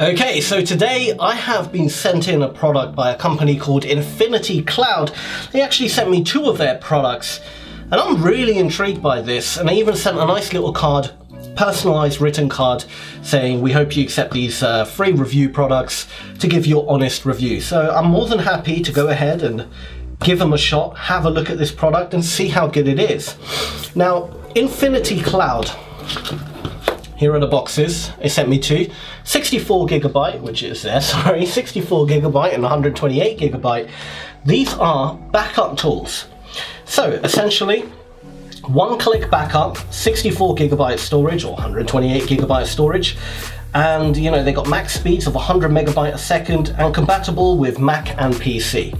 Okay, so today I have been sent in a product by a company called InfinitiKloud. They actually sent me two of their products, and I'm really intrigued by this, and they even sent a nice little card, personalized written card, saying we hope you accept these uh, free review products to give your honest review. So I'm more than happy to go ahead and give them a shot, have a look at this product and see how good it is. Now, InfinitiKloud, here are the boxes they sent me to. 64 gigabyte which is there sorry 64 gigabyte and 128 gigabyte. These are backup tools. So essentially one click backup 64 gigabyte storage or 128 gigabyte storage and you know they got max speeds of 100 megabyte a second and compatible with Mac and PC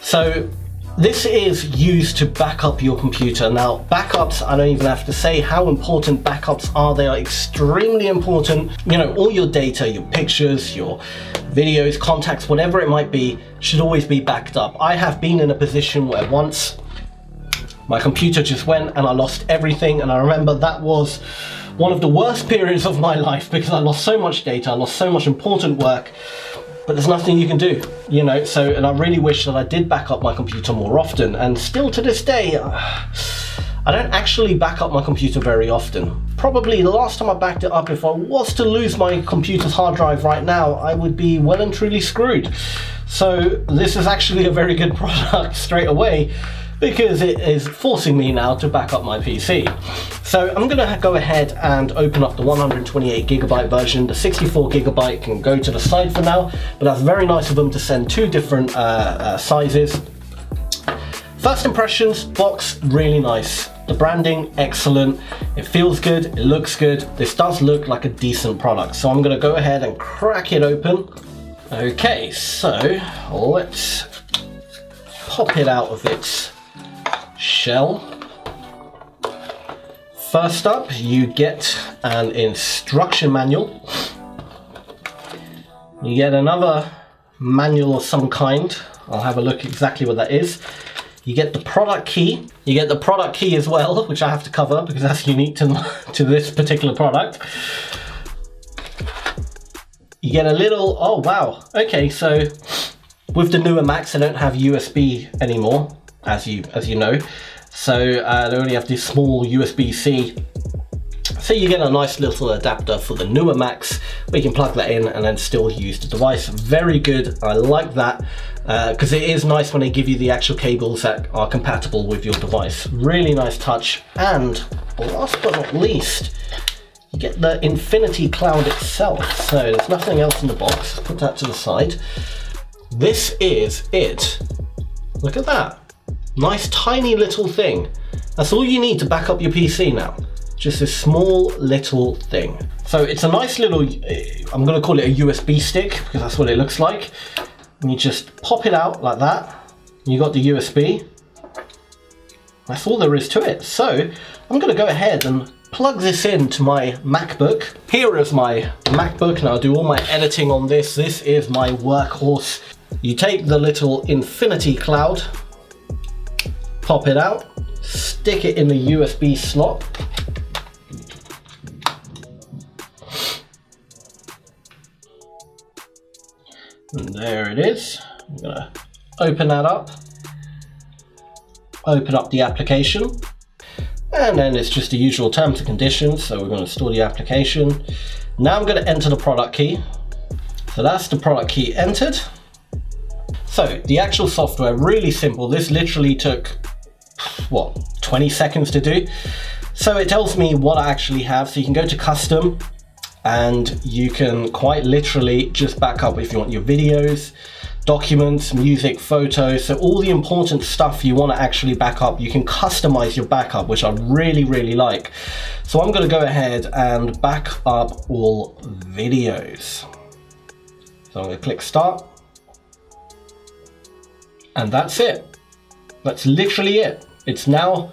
so this is used to back up your computer. Now, backups, I don't even have to say how important backups are. They are extremely important. You know, all your data, your pictures, your videos, contacts, whatever it might be, should always be backed up. I have been in a position where once my computer just went and I lost everything. And I remember that was one of the worst periods of my life because I lost so much data, I lost so much important work but there's nothing you can do, you know. So, and I really wish that I did back up my computer more often. And still to this day, uh, I don't actually back up my computer very often. Probably the last time I backed it up, if I was to lose my computer's hard drive right now, I would be well and truly screwed. So this is actually a very good product straight away because it is forcing me now to back up my PC. So I'm gonna go ahead and open up the 128 gigabyte version. The 64 gigabyte can go to the side for now, but that's very nice of them to send two different uh, uh, sizes. First impressions, box, really nice. The branding, excellent. It feels good, it looks good. This does look like a decent product. So I'm gonna go ahead and crack it open. Okay, so let's pop it out of its shell. First up, you get an instruction manual. You get another manual of some kind. I'll have a look exactly what that is. You get the product key. You get the product key as well, which I have to cover because that's unique to, to this particular product. You get a little, oh wow. Okay, so with the newer Macs, they don't have USB anymore as you as you know. So uh, they only have this small USB-C. So you get a nice little adapter for the newer Macs where you can plug that in and then still use the device. Very good, I like that because uh, it is nice when they give you the actual cables that are compatible with your device. Really nice touch. And last but not least, you get the InfinitiKloud itself. So there's nothing else in the box. Put that to the side. This is it. Look at that. Nice tiny little thing. That's all you need to back up your PC now. Just a small little thing. So it's a nice little, eh, I'm gonna call it a USB stick because that's what it looks like. And you just pop it out like that. You got the USB. That's all there is to it. So I'm gonna go ahead and plug this into my MacBook. Here is my MacBook and I'll do all my editing on this. This is my workhorse. You take the little InfinitiKloud pop it out, stick it in the USB slot. And there it is. I'm gonna open that up, open up the application, and then it's just the usual terms and conditions. So we're gonna store the application. Now I'm gonna enter the product key. So that's the product key entered. So the actual software, really simple. This literally took what, 20 seconds to do. So it tells me what I actually have. So you can go to custom and you can quite literally just back up if you want your videos, documents, music, photos. So all the important stuff you want to actually back up, you can customize your backup, which I really, really like. So I'm going to go ahead and back up all videos. So I'm going to click start. And that's it. That's literally it. It's now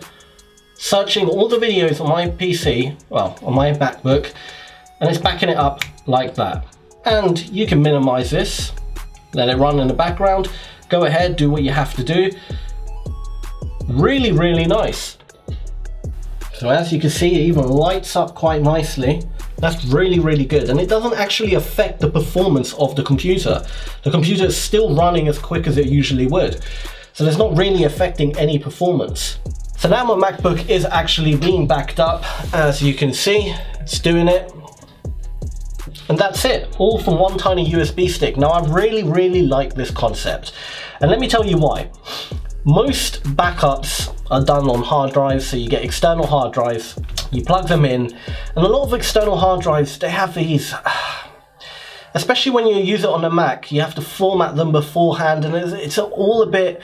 searching all the videos on my PC, well, on my MacBook, and it's backing it up like that. And you can minimize this, let it run in the background, go ahead, do what you have to do. Really, really nice. So as you can see, it even lights up quite nicely. That's really, really good. And it doesn't actually affect the performance of the computer. The computer is still running as quick as it usually would. So it's not really affecting any performance. So now my MacBook is actually being backed up. As you can see, it's doing it. And that's it, all from one tiny USB stick. Now I really, really like this concept. And let me tell you why. Most backups are done on hard drives, so you get external hard drives, you plug them in, and a lot of external hard drives, they have these, especially when you use it on a Mac, you have to format them beforehand, and it's, it's all a bit,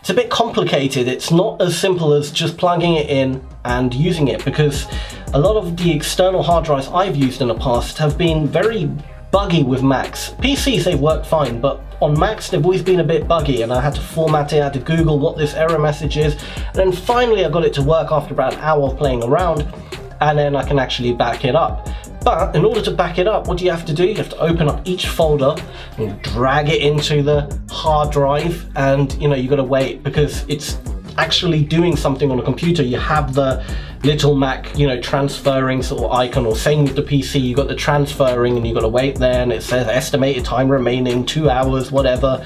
it's a bit complicated. It's not as simple as just plugging it in and using it, because a lot of the external hard drives I've used in the past have been very buggy with Macs. PCs, they've worked fine, but on Macs, they've always been a bit buggy and I had to format it, I had to Google what this error message is. And then finally I got it to work after about an hour of playing around and then I can actually back it up. But in order to back it up, what do you have to do? You have to open up each folder and drag it into the hard drive and you know, you've gotta wait because it's actually doing something on a computer. You have the little Mac, you know, transferring sort of icon or same with the PC, You've got the transferring and you've got to wait there and it says estimated time remaining, two hours, whatever.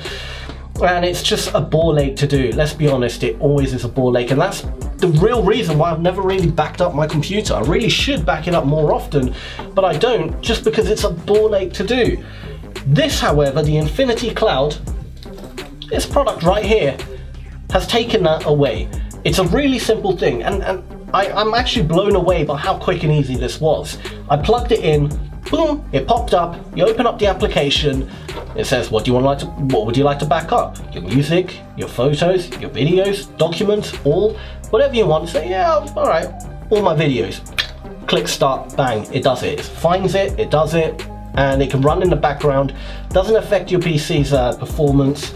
And it's just a ball ache to do. Let's be honest, it always is a ball ache. And that's the real reason why I've never really backed up my computer. I really should back it up more often, but I don't just because it's a ball ache to do. This, however, the InfinitiKloud, this product right here, has taken that away. It's a really simple thing, and, and I, I'm actually blown away by how quick and easy this was. I plugged it in, boom, it popped up, you open up the application, it says what do you want like to what would you like to back up? Your music, your photos, your videos, documents, all, whatever you want, say yeah, alright, all my videos. Click start, bang, it does it. It finds it, it does it, and it can run in the background, doesn't affect your PC's uh, performance.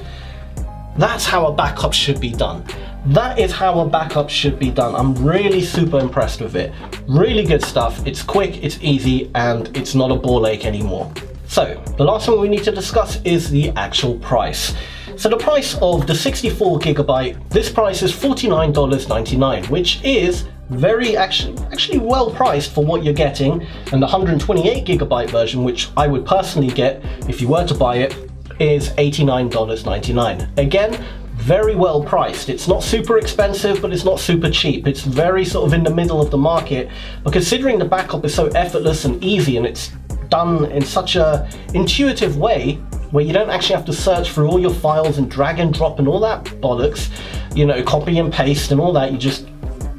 That's how a backup should be done. That is how a backup should be done. I'm really super impressed with it. Really good stuff. It's quick, it's easy, and it's not a ball ache anymore. So, the last thing we need to discuss is the actual price. So the price of the 64 gigabyte, this price is $49.99, which is very actually actually well priced for what you're getting and the 128 gigabyte version which I would personally get if you were to buy it is $89.99 again very well priced. It's not super expensive, but it's not super cheap. It's very sort of in the middle of the market. But considering the backup is so effortless and easy and it's done in such a intuitive way where you don't actually have to search through all your files and drag and drop and all that bollocks, you know, copy and paste and all that. You just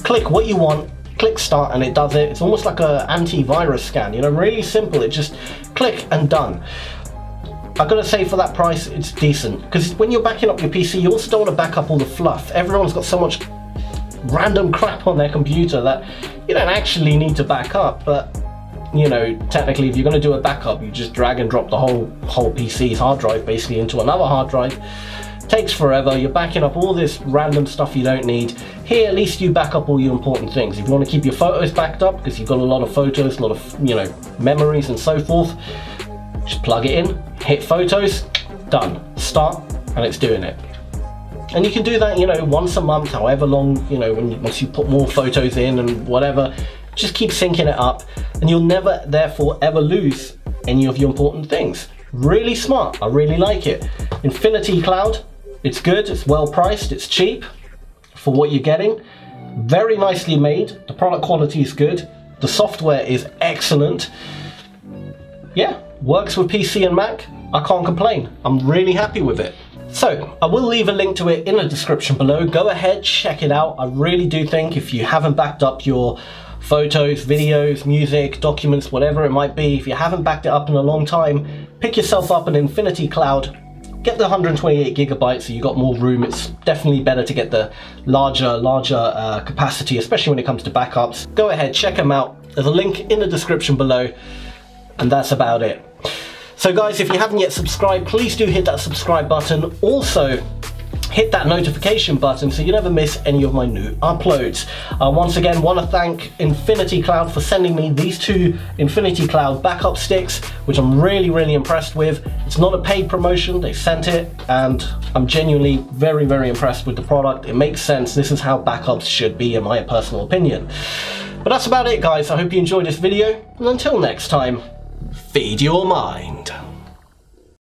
click what you want, click start and it does it. It's almost like a antivirus scan, you know, really simple. It just click and done. I've got to say for that price, it's decent. Because when you're backing up your PC, you also don't want to back up all the fluff. Everyone's got so much random crap on their computer that you don't actually need to back up. But, you know, technically if you're going to do a backup, you just drag and drop the whole, whole PC's hard drive basically into another hard drive. Takes forever, you're backing up all this random stuff you don't need. Here, at least you back up all your important things. If you want to keep your photos backed up, because you've got a lot of photos, a lot of, you know, memories and so forth, just plug it in, hit photos, done. Start, and it's doing it. And you can do that, you know, once a month, however long, you know, when, once you put more photos in and whatever, just keep syncing it up and you'll never, therefore, ever lose any of your important things. Really smart, I really like it. InfinitiKloud, it's good, it's well priced, it's cheap for what you're getting. Very nicely made, the product quality is good, the software is excellent. Yeah, Works with PC and Mac, I can't complain. I'm really happy with it. So, I will leave a link to it in the description below. Go ahead, check it out. I really do think if you haven't backed up your photos, videos, music, documents, whatever it might be, if you haven't backed it up in a long time, pick yourself up an InfinitiKloud, get the 128 gigabytes so you got more room. It's definitely better to get the larger, larger uh, capacity, especially when it comes to backups. Go ahead, check them out. There's a link in the description below, and that's about it. So guys, if you haven't yet subscribed, please do hit that subscribe button. Also, hit that notification button so you never miss any of my new uploads. Uh, once again, want to thank InfinitiKloud for sending me these two InfinitiKloud backup sticks, which I'm really, really impressed with. It's not a paid promotion, they sent it, and I'm genuinely very, very impressed with the product. It makes sense. This is how backups should be, in my personal opinion. But that's about it guys, I hope you enjoyed this video, and until next time, feed your mind.